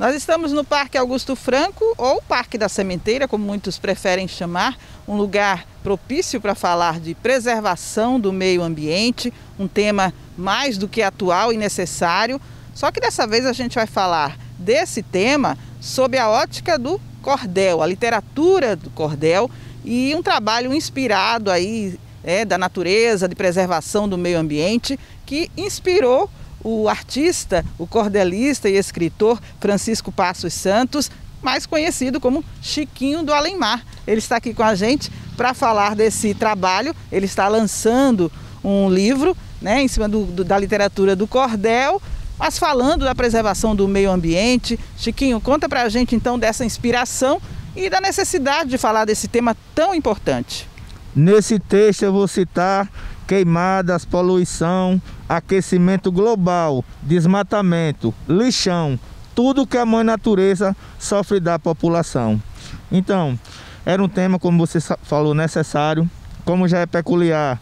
Nós estamos no Parque Augusto Franco, ou Parque da Sementeira, como muitos preferem chamar, um lugar propício para falar de preservação do meio ambiente, um tema mais do que atual e necessário. Só que dessa vez a gente vai falar desse tema sob a ótica do cordel, a literatura do cordel e um trabalho inspirado aí é, da natureza, de preservação do meio ambiente, que inspirou o artista, o cordelista e escritor Francisco Passos Santos, mais conhecido como Chiquinho do Além-Mar. Ele está aqui com a gente para falar desse trabalho. Ele está lançando um livro né, em cima do, do, da literatura do cordel, mas falando da preservação do meio ambiente. Chiquinho, conta para a gente então dessa inspiração e da necessidade de falar desse tema tão importante. Nesse texto eu vou citar queimadas, poluição, aquecimento global, desmatamento, lixão, tudo que a mãe natureza sofre da população. Então, era um tema, como você falou, necessário, como já é peculiar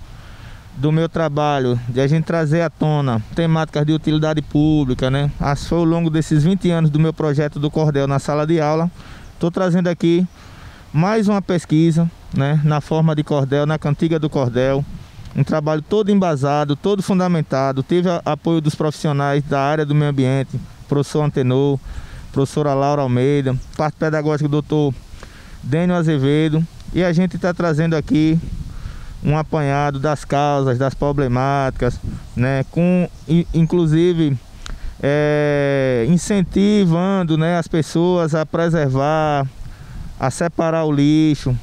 do meu trabalho, de a gente trazer à tona temáticas de utilidade pública, né? As foi ao longo desses 20 anos do meu projeto do Cordel na sala de aula. Estou trazendo aqui mais uma pesquisa, né? Na forma de cordel, na cantiga do cordel, um trabalho todo embasado, todo fundamentado, teve apoio dos profissionais da área do meio ambiente, professor Antenor, professora Laura Almeida, parte pedagógica do doutor Dênio Azevedo, e a gente está trazendo aqui um apanhado das causas, das problemáticas, né, com inclusive é, incentivando né, as pessoas a preservar, a separar o lixo,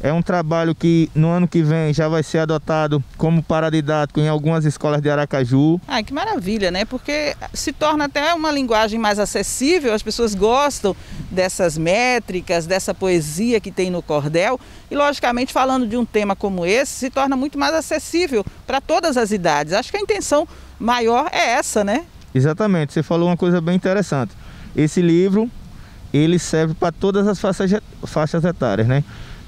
é um trabalho que no ano que vem já vai ser adotado como paradidático em algumas escolas de Aracaju. Ai, que maravilha, né? Porque se torna até uma linguagem mais acessível, as pessoas gostam dessas métricas, dessa poesia que tem no cordel. E, logicamente, falando de um tema como esse, se torna muito mais acessível para todas as idades. Acho que a intenção maior é essa, né? Exatamente, você falou uma coisa bem interessante. Esse livro, ele serve para todas as faixas, faixas etárias, né?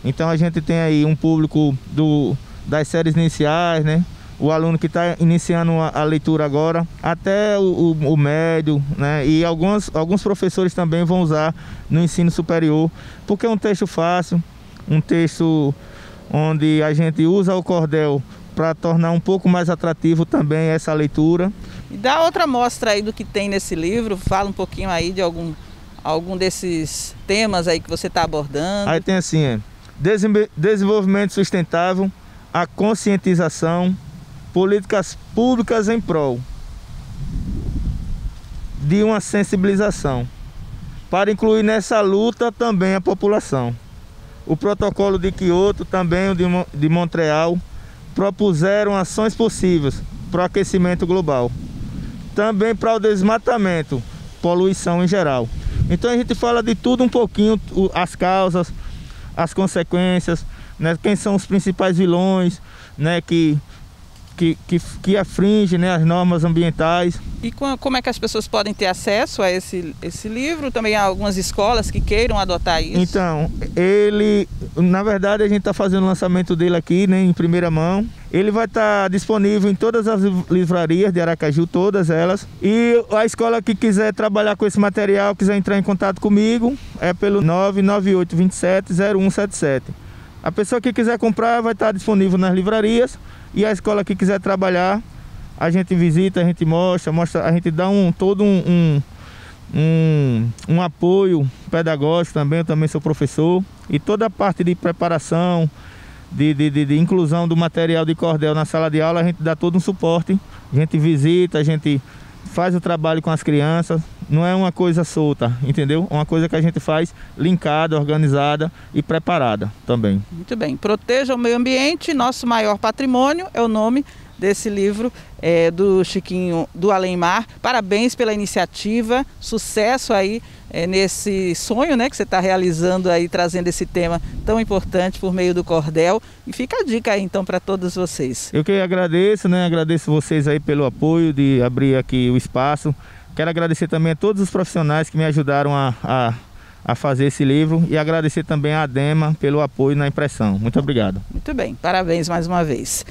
Então a gente tem aí um público do, das séries iniciais, né? O aluno que está iniciando a, a, leitura agora, até o, o, o, médio, né? E alguns, alguns professores também vão usar no ensino superior, porque é um texto fácil, um texto onde a gente usa o cordel para tornar um pouco mais atrativo também essa leitura. E dá outra mostra aí do que tem nesse livro, fala um pouquinho aí de algum, algum desses temas aí que você está abordando. Aí tem assim, é, desenvolvimento sustentável, a conscientização, políticas públicas em prol de uma sensibilização, para incluir nessa luta também a população. O protocolo de Kyoto, também o de Montreal, propuseram ações possíveis para o aquecimento global, também para o desmatamento, poluição em geral. Então a gente fala de tudo um pouquinho, as causas, as consequências, né, quem são os principais vilões, né, que, que, que, que afringe né, as normas ambientais. E como é que as pessoas podem ter acesso a esse, esse livro? Também há algumas escolas que queiram adotar isso? Então, ele, na verdade, a gente está fazendo o lançamento dele aqui né, em primeira mão. Ele vai estar tá disponível em todas as livrarias de Aracaju, todas elas. E a escola que quiser trabalhar com esse material, quiser entrar em contato comigo, é pelo 998 27 0177. A pessoa que quiser comprar vai estar tá disponível nas livrarias e a escola que quiser trabalhar a gente visita, a gente mostra, mostra a gente dá um todo um, um, um, um apoio pedagógico também, eu também sou professor, e toda a parte de preparação, de, de, de, de, inclusão do material de cordel na sala de aula, a gente dá todo um suporte. A gente visita, a gente faz o trabalho com as crianças. Não é uma coisa solta, entendeu? É uma coisa que a gente faz linkada, organizada e preparada também. Muito bem. Proteja o meio ambiente, nosso maior patrimônio é o nome desse livro é, do Chiquinho do Além Mar. Parabéns pela iniciativa, sucesso aí é, nesse sonho né, que você está realizando aí, trazendo esse tema tão importante por meio do cordel. E fica a dica aí então para todos vocês. Eu que agradeço, né? Agradeço vocês aí pelo apoio de abrir aqui o espaço. Quero agradecer também a todos os profissionais que me ajudaram a, a a fazer esse livro e agradecer também a Dema pelo apoio na impressão. Muito obrigado. Muito bem, parabéns mais uma vez.